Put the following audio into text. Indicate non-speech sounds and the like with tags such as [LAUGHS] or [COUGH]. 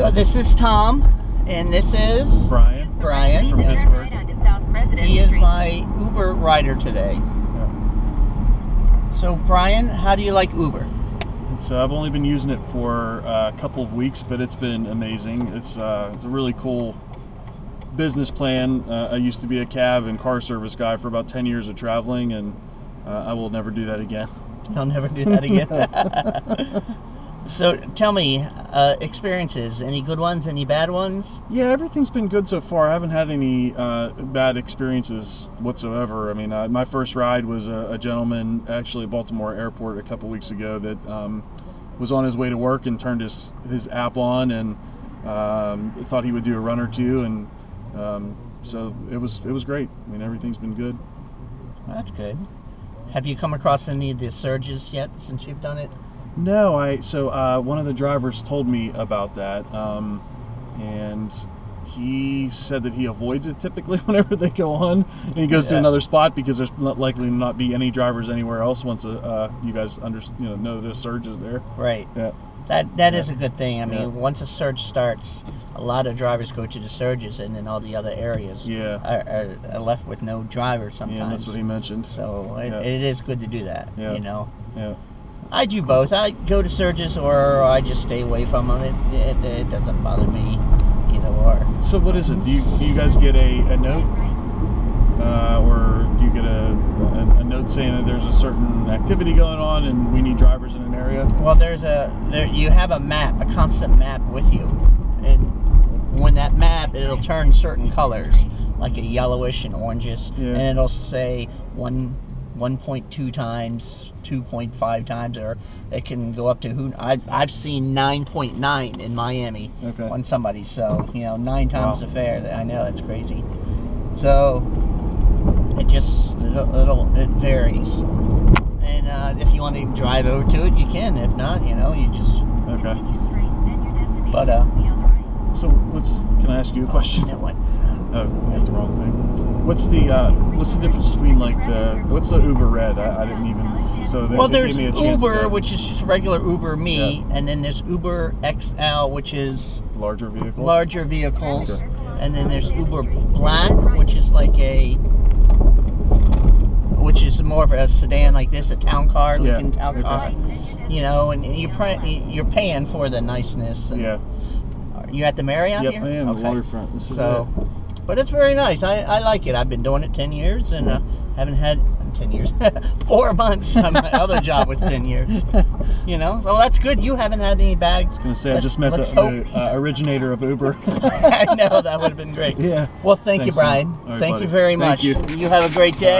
So this is Tom, and this is Bryan. Bryan. From Yeah. Pittsburgh. He is my Uber rider today. So Bryan, how do you like Uber? So I've only been using it for uh, a couple of weeks, but it's been amazing. It's uh, it's a really cool business plan. Uh, I used to be a cab and car service guy for about ten years of traveling, and uh, I will never do that again. [LAUGHS] I'll never do that again. [LAUGHS] [LAUGHS] so tell me, uh, experiences, any good ones, any bad ones? Yeah, everything's been good so far. I haven't had any uh, bad experiences whatsoever. I mean, uh, my first ride was a, a gentleman actually at Baltimore Airport a couple weeks ago that um, was on his way to work and turned his his app on and um, thought he would do a run or two, and um, so it was it was great. I mean, everything's been good. That's good. Have you come across any of the surges yet since you've done it? No, I so uh, one of the drivers told me about that, um, and he said that he avoids it typically [LAUGHS] whenever they go on, and he goes to another spot because there's not likely to not be any drivers anywhere else once a, uh, you guys under you know know that a surge is there. Right. Yeah, That that is a good thing. I mean, Yeah. once a surge starts, a lot of drivers go to the surges, and then all the other areas Yeah. are, are, are left with no driver sometimes. yeah, that's what he mentioned. So it, Yeah. it is good to do that. Yeah. You know, Yeah, I do both. I go to surges, or I just stay away from them. It, it, it doesn't bother me either or. So what is it? Do you, do you guys get a, a note, uh, or do you get a, a, a note saying that there's a certain activity going on and we need drivers in an area? Well, there's a there. You have a map, a constant map with you, and when that map, it'll turn certain colors, like a yellowish and oranges, Yeah. and it'll say one. 1.2 times, 2.5 times, or it can go up to who I've, I've seen 9.9 in Miami Okay. on somebody. So, you know, nine times Wow. the fare. I know that's crazy. So, it just, it'll, it'll it varies. And uh, if you want to drive over to it, you can. If not, you know, you just. Okay. But uh, So what's? Can I ask you a question? you know what? Oh, I hit the wrong thing. What's the uh, what's the difference between like the what's the Uber Red? I, I didn't even. So they, Well, they there's gave me a Uber, to, which is just regular Uber Me, Yeah. and then there's Uber XL, which is larger vehicle. larger vehicles, Okay. and then there's Uber Black, which is like a, which is more of a sedan like this, a town car, Yeah, Lincoln town okay. car. You know, and you're you're paying for the niceness. Yeah. You at the Marriott Yep, here? I am the waterfront. This is So, but it's very nice. I, I like it. I've been doing it 10 years and uh, haven't had [LAUGHS] 10 years, [LAUGHS] four months. My other job was 10 years. [LAUGHS] You know, so that's good. You haven't had any bags. it. Gonna say I Let's- just met the, the uh, originator of Uber. I know that would have been great. yeah. Well, thank Thanks, you, Bryan. Right, thank buddy. you very Thank much. you. you have a great day.